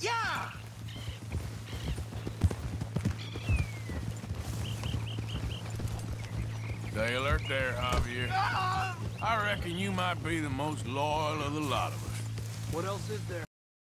Yeah! Stay alert there, Javier. Ah! I reckon you might be the most loyal of the lot of us. What else is there?